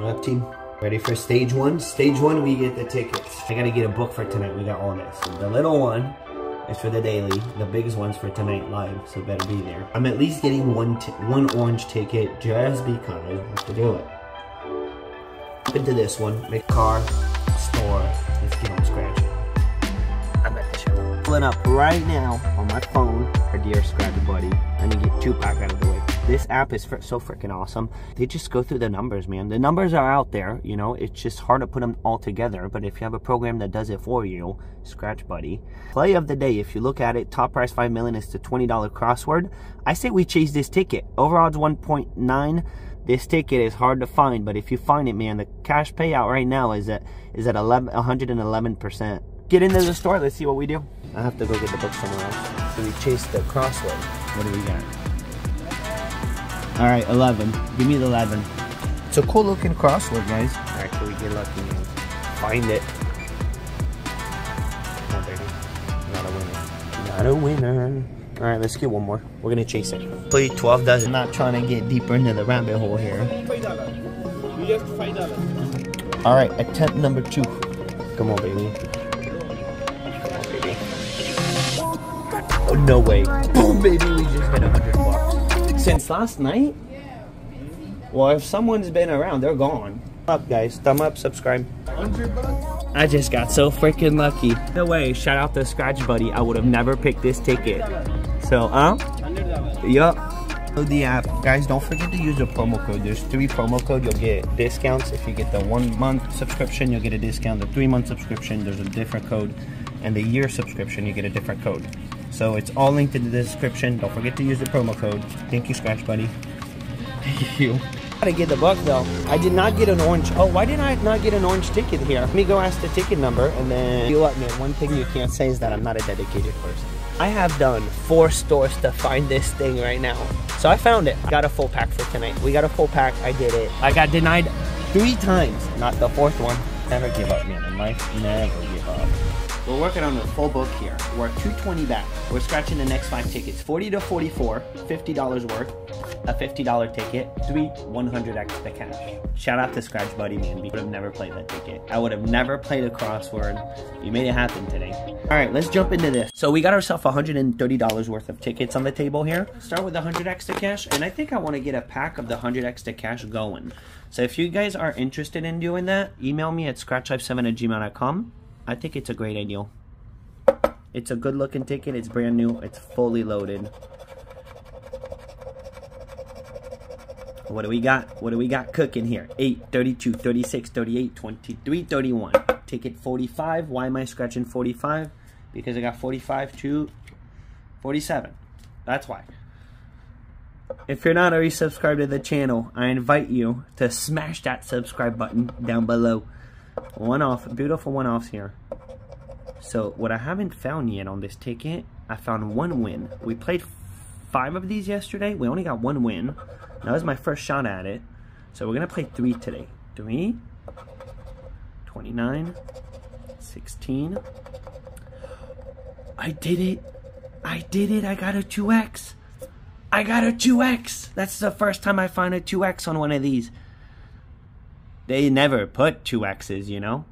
What up, team? Ready for stage one? Stage one, we get the tickets. I gotta get a book for tonight. We got all this. The little one is for the daily. The biggest one's for tonight live, so better be there. I'm at least getting one one orange ticket just because I have to do it. Into this one, make car, store. Let's get on scratch. I'm at the show. Pulling up right now on my phone, our dear Scratch Buddy. I need to get Tupac out of the way. This app is so freaking awesome. They just go through the numbers, man. The numbers are out there, you know. It's just hard to put them all together. But if you have a program that does it for you, Scratch Buddy. Play of the day. If you look at it, top prize five million is the twenty dollar crossword. I say we chase this ticket. Over odds one point nine. This ticket is hard to find, but if you find it, man, the cash payout right now is at is at 11, 111%. Get into the store. Let's see what we do. I have to go get the book somewhere else. So we chase the crossword. What do we got? All right, 11. Give me the 11. It's a cool looking crossword, guys. All right, so we get lucky and find it. Oh, baby. Not a winner. Not a winner. All right, let's get one more. We're gonna chase it. Play 12 dozen. I'm not trying to get deeper into the rabbit hole here. All right, attempt number two. Come on, baby. Come on, baby. Oh, no way. Boom, baby, we just hit a 100 bucks. Since last night? Well, if someone's been around, they're gone. Up, guys. Thumb up, subscribe. I just got so freaking lucky. No way, shout out to Scratch Buddy. I would have never picked this ticket. So, huh? Yup. The app. Guys, don't forget to use the promo code. There's three promo code. You'll get discounts. If you get the one month subscription, you'll get a discount. The three month subscription, there's a different code. And the year subscription, you get a different code. So it's all linked in the description. Don't forget to use the promo code. Thank you, Scratch Buddy. Thank you. I get the book though. I did not get an orange. Oh, why did I not get an orange ticket here? Let me go ask the ticket number and then. You what, man? One thing you can't say is that I'm not a dedicated person. I have done four stores to find this thing right now. So I found it. I got a full pack for tonight. We got a full pack. I did it. I got denied three times. Not the fourth one. Never give up, man. In life, never give up. We're working on a full book here. We're at 220 back. We're scratching the next five tickets. 40 to 44, $50 worth, a $50 ticket, three 100x to cash. Shout out to Scratch Buddy, man. We would have never played that ticket. I would have never played a crossword. You made it happen today. All right, let's jump into this. So we got ourselves $130 worth of tickets on the table here. Start with the 100x to cash, and I think I want to get a pack of the 100x to cash going. So if you guys are interested in doing that, email me at scratchlife7 at gmail.com. I think it's a great idea. It's a good looking ticket. It's brand new. It's fully loaded. What do we got? What do we got cooking here? 8, 32, 36, 38, 23, 31. Ticket 45. Why am I scratching 45? Because I got 45 to 47. That's why. If you're not already subscribed to the channel, I invite you to smash that subscribe button down below. One off, beautiful one offs here. So what I haven't found yet on this ticket, I found one win. We played five of these yesterday. We only got one win. That was my first shot at it. So we're going to play three today. Three, 29, 16. I did it. I did it. I got a 2x. I got a 2x. That's the first time I find a 2x on one of these. They never put two X's, you know?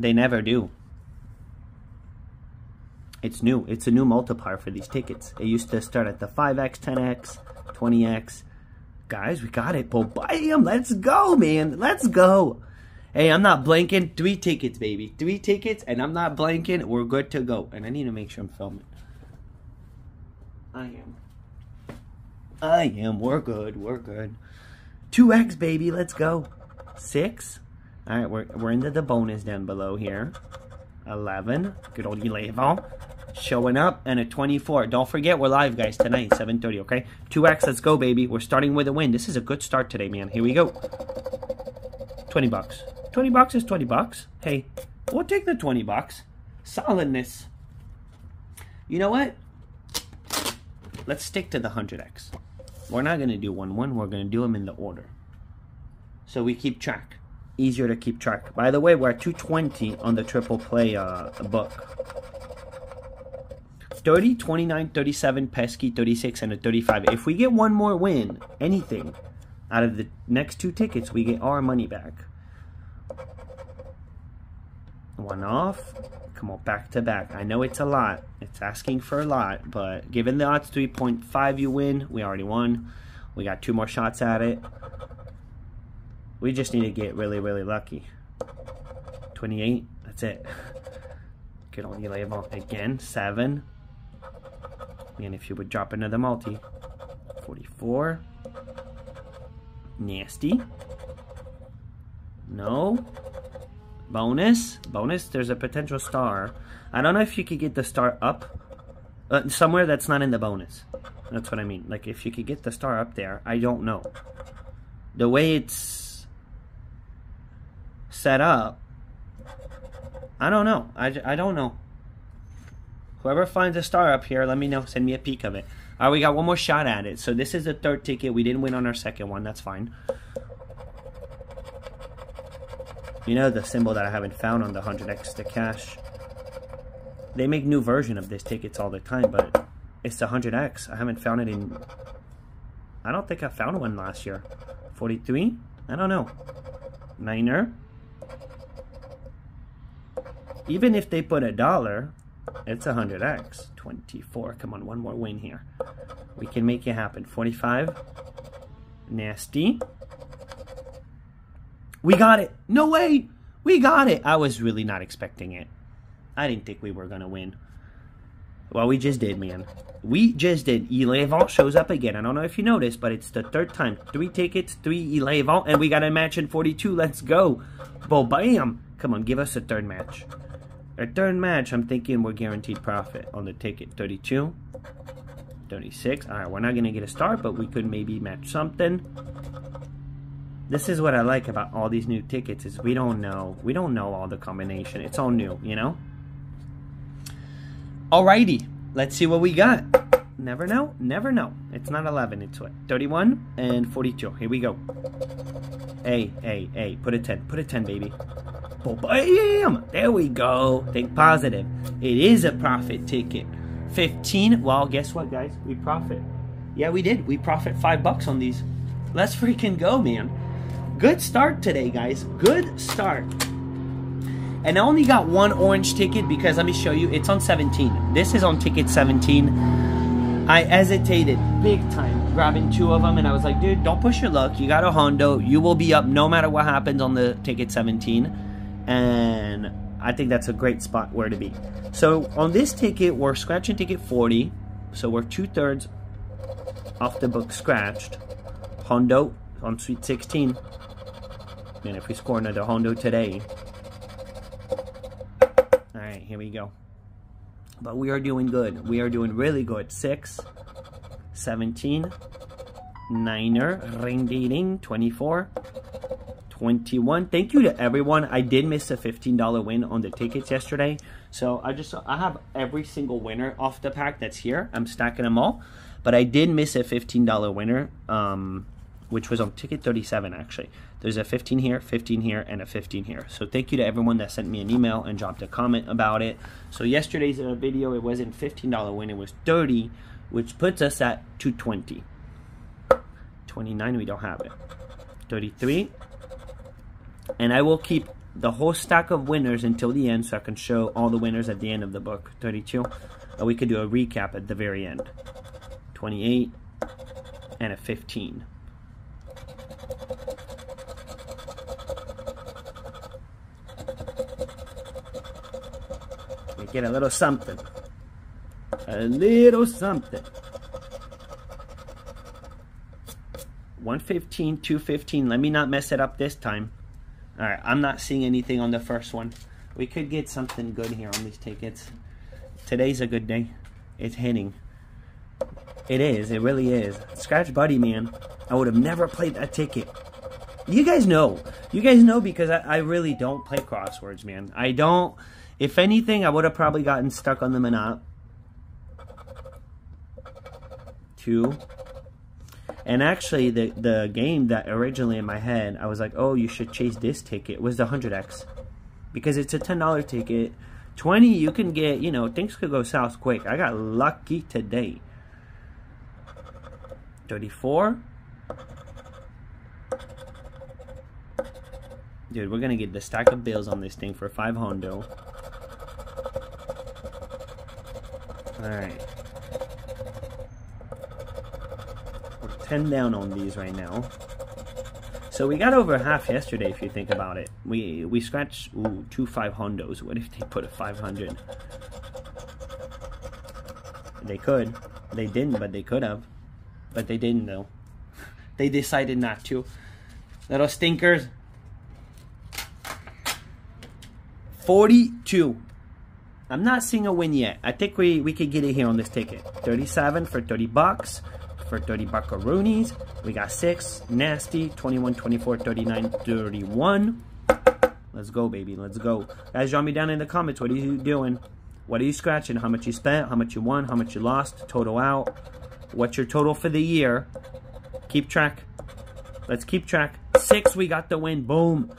They never do. It's new. It's a new multiplier for these tickets. It used to start at the 5X, 10X, 20X. Guys, we got it. But bam, let's go, man. Let's go. Hey, I'm not blanking. Three tickets, baby. Three tickets, and I'm not blanking. We're good to go. And I need to make sure I'm filming. I am. I am. We're good. We're good. 2x, baby. Let's go. 6. All right, we're, we're into the bonus down below here. 11. Good old 11. Showing up. And a 24. Don't forget, we're live, guys, tonight, 7.30, okay? 2x, let's go, baby. We're starting with a win. This is a good start today, man. Here we go. 20 bucks. 20 bucks is 20 bucks. Hey, we'll take the 20 bucks. Solidness. You know what? Let's stick to the 100x. We're not going to do 1-1. We're going to do them in the order. So we keep track. Easier to keep track. By the way, we're at 220 on the triple play uh, book. 30, 29, 37, pesky, 36, and a 35. If we get one more win, anything, Out of the next two tickets, we get our money back. One off. Come on, back to back. I know it's a lot. It's asking for a lot, but given the odds 3.5 you win, we already won. We got two more shots at it. We just need to get really, really lucky. 28, that's it. Get on the label again, 7. And if you would drop another multi, 44. Nasty. No. Bonus. Bonus, there's a potential star. I don't know if you could get the star up. Uh, somewhere that's not in the bonus. That's what I mean. Like, if you could get the star up there, I don't know. The way it's set up, I don't know. I, I don't know. Whoever finds a star up here, let me know. Send me a peek of it. All right, we got one more shot at it. So this is the third ticket. We didn't win on our second one. That's fine. You know the symbol that I haven't found on the 100x to cash. They make new version of this tickets all the time, but it's the 100x. I haven't found it in... I don't think I found one last year. 43? I don't know. Niner? Even if they put a dollar, it's a 100x. 24. Come on, one more win here. We can make it happen. 45. Nasty. We got it. No way. We got it. I was really not expecting it. I didn't think we were going to win. Well, we just did, man. We just did. Elay Vault shows up again. I don't know if you noticed, but it's the third time. Three tickets, three Elay Vault, and we got a match in 42. Let's go. Well, bam. Come on, give us a third match. Our third match, I'm thinking we're guaranteed profit on the ticket. 32, 36. All right, we're not going to get a start, but we could maybe match something. This is what I like about all these new tickets is we don't know. We don't know all the combination. It's all new, you know? Alrighty, let's see what we got. Never know, never know. It's not 11, it's what? 31 and 42. Here we go. A, A, A. Put a 10. Put a 10, baby. Bam! There we go. Think positive. It is a profit ticket. 15. Well, guess what, guys? We profit. Yeah, we did. We profit five bucks on these. Let's freaking go, man. Good start today, guys. Good start. And I only got one orange ticket because let me show you. It's on 17. This is on ticket 17. I hesitated big time grabbing two of them and I was like, dude, don't push your luck. You got a Hondo. You will be up no matter what happens on the ticket 17. And I think that's a great spot where to be. So on this ticket, we're scratching ticket 40. So we're two thirds off the book scratched. Hondo on Sweet 16. And if we score another Hondo today, Alright, here we go. But we are doing good. We are doing really good. 6, 17, Niner, ring dating, 24, 21. Thank you to everyone. I did miss a $15 win on the tickets yesterday. So I just, I have every single winner off the pack that's here. I'm stacking them all. But I did miss a $15 winner. Um, which was on ticket 37 actually. There's a 15 here, 15 here, and a 15 here. So thank you to everyone that sent me an email and dropped a comment about it. So yesterday's uh, video, it wasn't $15 win, it was 30, which puts us at 220. 29, we don't have it. 33. And I will keep the whole stack of winners until the end so I can show all the winners at the end of the book. 32. And we could do a recap at the very end. 28 and a 15. Get a little something. A little something. 115, 215. Let me not mess it up this time. Alright, I'm not seeing anything on the first one. We could get something good here on these tickets. Today's a good day. It's hitting. It is. It really is. Scratch Buddy, man. I would have never played that ticket. You guys know. You guys know because I, I really don't play crosswords, man. I don't. If anything, I would have probably gotten stuck on the Monop. Two. And actually, the, the game that originally in my head, I was like, oh, you should chase this ticket, was the 100X. Because it's a $10 ticket. 20, you can get, you know, things could go south quick. I got lucky today. 34. Dude, we're gonna get the stack of bills on this thing for five hondo. Alright. We're 10 down on these right now. So we got over half yesterday if you think about it. We we scratched ooh, two five hondos. What if they put a 500? They could. They didn't, but they could have. But they didn't though. they decided not to. Little stinkers. 42. I'm not seeing a win yet. I think we, we could get it here on this ticket. 37 for 30 bucks. For 30 buckaroonies. We got 6. Nasty. 21, 24, 39, 31. Let's go, baby. Let's go. Guys, drop me down in the comments. What are you doing? What are you scratching? How much you spent? How much you won? How much you lost? Total out. What's your total for the year? Keep track. Let's keep track. Six, we got the win. Boom.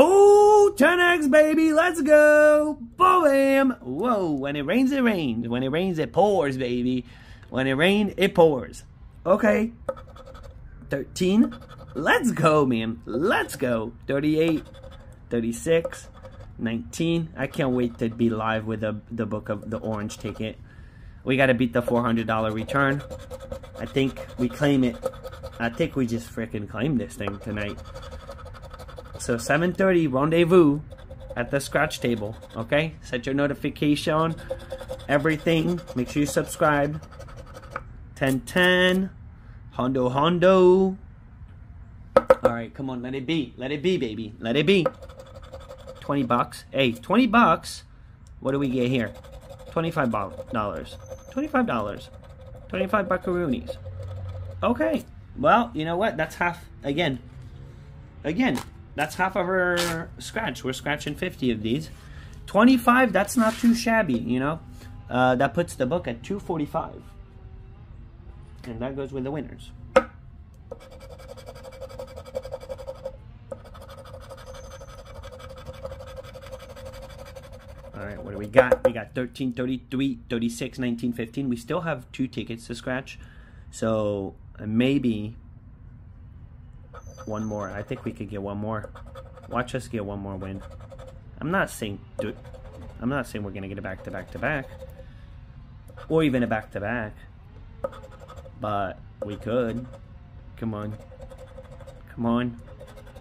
Oh, 10x, baby. Let's go. Boom. Whoa. When it rains, it rains. When it rains, it pours, baby. When it rains, it pours. Okay. 13. Let's go, man. Let's go. 38. 36. 19. I can't wait to be live with the, the book of the orange ticket. We got to beat the $400 return. I think we claim it. I think we just freaking claim this thing tonight. So 7.30 rendezvous at the scratch table. Okay? Set your notification. Everything. Make sure you subscribe. 1010. Hondo Hondo. Alright, come on. Let it be. Let it be, baby. Let it be. 20 bucks. Hey, 20 bucks. What do we get here? $25. $25. 25 buckaroonies. Okay. Well, you know what? That's half. Again. Again that's half of our scratch. We're scratching 50 of these. 25, that's not too shabby, you know. Uh, that puts the book at 245. And that goes with the winners. All right, what do we got? We got 13, 33, 36, 19, 15. We still have two tickets to scratch. So uh, maybe one more. I think we could get one more. Watch us get one more win. I'm not saying do, I'm not saying we're gonna get a back to back to back. Or even a back to back. But we could. Come on. Come on.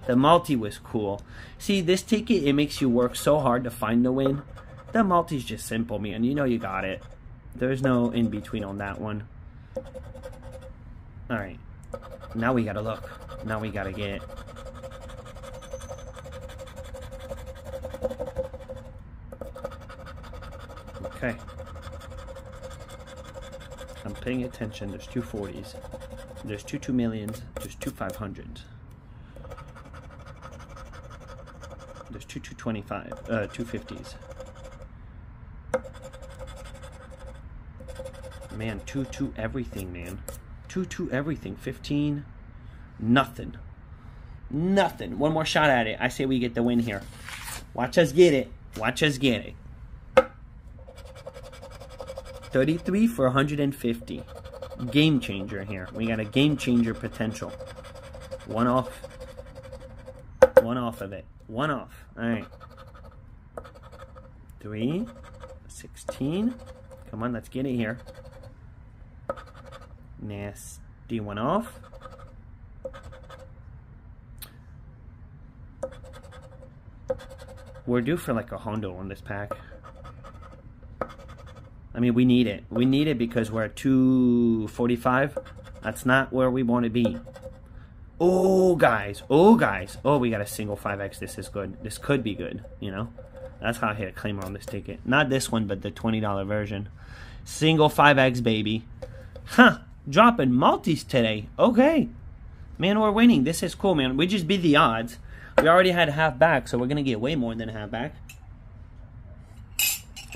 The multi was cool. See, this ticket, it makes you work so hard to find the win. The multi's just simple, man. You know you got it. There's no in between on that one. Alright. Now we gotta look. Now we gotta get... Okay. I'm paying attention. There's two 40s. There's two 2 millions. There's two 500s. There's two 225, uh, 250s. Man, two, two everything, man. Two, two everything. 15. Nothing. Nothing. One more shot at it. I say we get the win here. Watch us get it. Watch us get it. 33 for 150. Game changer here. We got a game changer potential. One off. One off of it. One off. Alright. 3. 16. Come on, let's get it here. Nasty one off. We're due for like a Hondo on this pack. I mean, we need it. We need it because we're at 245. That's not where we want to be. Oh, guys. Oh, guys. Oh, we got a single 5X. This is good. This could be good, you know? That's how I hit a claimer on this ticket. Not this one, but the $20 version. Single 5X, baby. Huh. Dropping multis today. Okay. Man, we're winning. This is cool, man. We just beat the odds. We already had half back, so we're going to get way more than half back.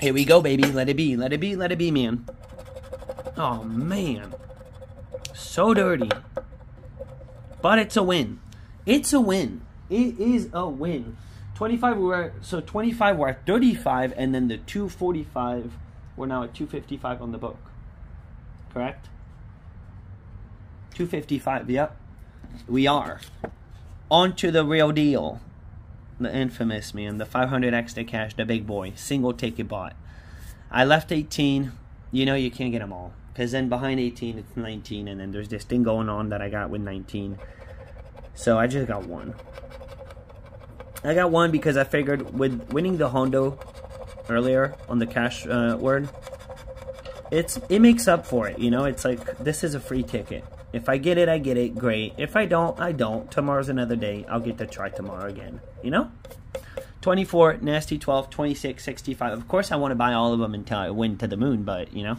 Here we go, baby. Let it be. Let it be. Let it be, man. Oh, man. So dirty. But it's a win. It's a win. It is a win. 25 we're so 25 we're at 35 and then the 245 we're now at 255 on the book. Correct? 255, yep. We are. On to the real deal. the infamous man, the 500 extra cash, the big boy, single ticket bought. I left 18. You know you can't get them all. Because then behind 18, it's 19. And then there's this thing going on that I got with 19. So I just got one. I got one because I figured with winning the Hondo earlier on the cash uh, word, it's it makes up for it. You know, it's like this is a free ticket. If I get it, I get it. Great. If I don't, I don't. Tomorrow's another day. I'll get to try tomorrow again. You know? 24, nasty 12, 26, 65. Of course, I want to buy all of them until I win to the moon, but, you know.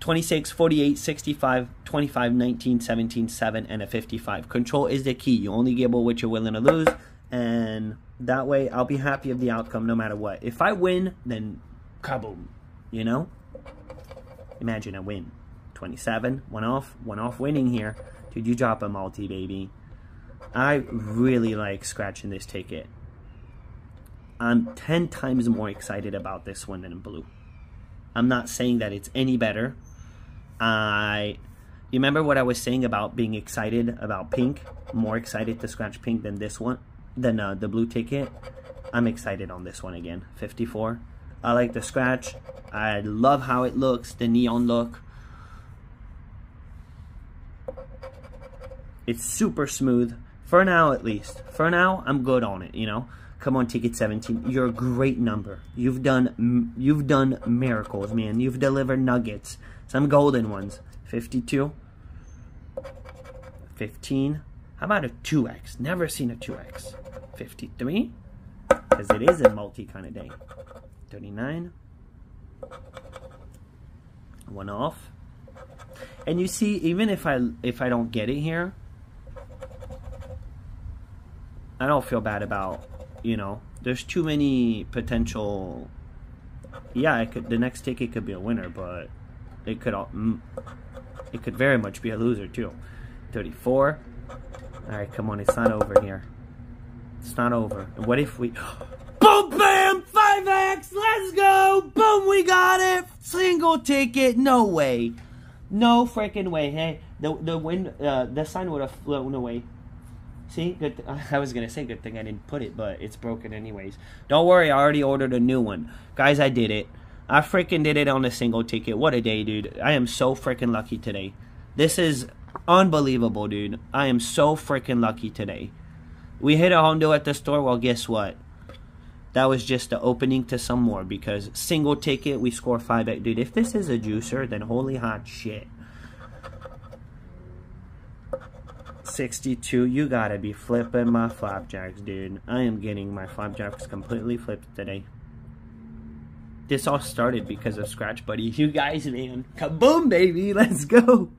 26, 48, 65, 25, 19, 17, 7, and a 55. Control is the key. You only gamble what you're willing to lose, and that way I'll be happy of the outcome no matter what. If I win, then kaboom, you know? Imagine I win. 27, one off, one off winning here. Dude, you drop a multi, baby. I really like scratching this ticket. I'm 10 times more excited about this one than blue. I'm not saying that it's any better. I you remember what I was saying about being excited about pink? More excited to scratch pink than this one, than uh, the blue ticket. I'm excited on this one again. 54. I like the scratch. I love how it looks, the neon look. It's super smooth. For now, at least. For now, I'm good on it, you know? Come on, ticket 17. You're a great number. You've done you've done miracles, man. You've delivered nuggets. Some golden ones. 52. 15. How about a 2x? Never seen a 2x. 53. Because it is a multi kind of day. 39. One off. And you see, even if I if I don't get it here, I don't feel bad about, you know, there's too many potential. Yeah, I could. The next ticket could be a winner, but it could all. It could very much be a loser too. 34. All right, come on, it's not over here. It's not over. What if we? Boom, bam, 5x, let's go! Boom, we got it! Single ticket, no way. No freaking way. Hey, the the wind, uh, the sign would have flown away. See, good. Th I was gonna say good thing I didn't put it, but it's broken anyways. Don't worry, I already ordered a new one, guys. I did it. I freaking did it on a single ticket. What a day, dude! I am so freaking lucky today. This is unbelievable, dude. I am so freaking lucky today. We hit a Hondo at the store. Well, guess what? That was just the opening to some more because single ticket we score five. Dude, if this is a juicer, then holy hot shit. 62, you gotta be flipping my flapjacks, dude. I am getting my flapjacks completely flipped today. This all started because of Scratch Buddy. You guys, man. Kaboom, baby. Let's go.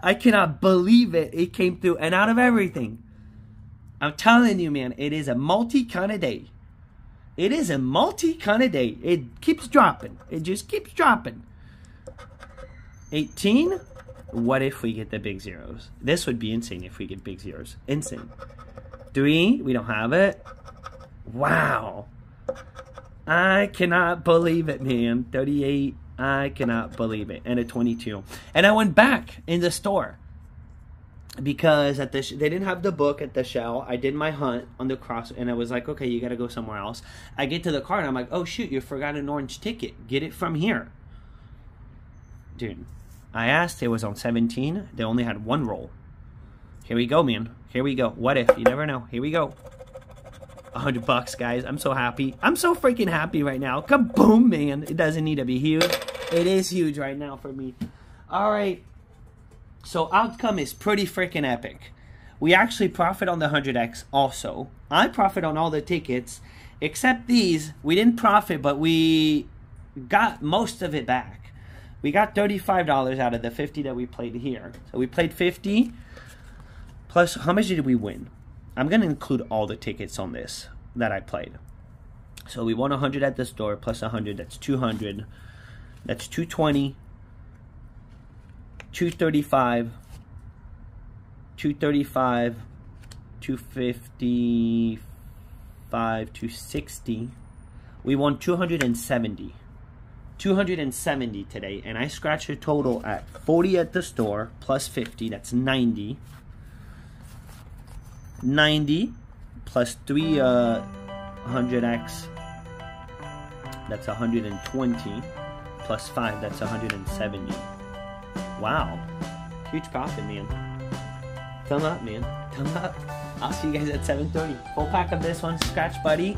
I cannot believe it. It came through. And out of everything, I'm telling you, man, it is a multi kind of day. It is a multi kind of day. It keeps dropping. It just keeps dropping. 18. What if we get the big zeros? This would be insane if we get big zeros. Insane. Three, we We don't have it. Wow. I cannot believe it, man. 38, I cannot believe it. And a 22. And I went back in the store because at the they didn't have the book at the shell. I did my hunt on the cross, and I was like, okay, you got to go somewhere else. I get to the car, and I'm like, oh shoot, you forgot an orange ticket. Get it from here, dude. I asked, it was on 17. They only had one roll. Here we go, man. Here we go. What if? You never know. Here we go. 100 bucks, guys. I'm so happy. I'm so freaking happy right now. Kaboom, man. It doesn't need to be huge. It is huge right now for me. All right. So outcome is pretty freaking epic. We actually profit on the 100x also. I profit on all the tickets, except these. We didn't profit, but we got most of it back. We got $35 out of the 50 that we played here. So we played 50 plus how much did we win? I'm going to include all the tickets on this that I played. So we won 100 at the store plus 100, that's 200. That's 220. 235 235 255 260 we won 270 270 today, and I scratched a total at 40 at the store, plus 50, that's 90. 90 plus three uh, 100x. That's 120 plus five. That's 170. Wow, huge profit, man. Thumb up, man. Thumb up. I'll see you guys at 7:30. Full pack of this one, Scratch Buddy.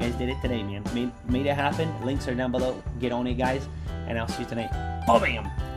You guys did it today, man. Made made it happen. Links are down below. Get on it, guys. And I'll see you tonight. Boom.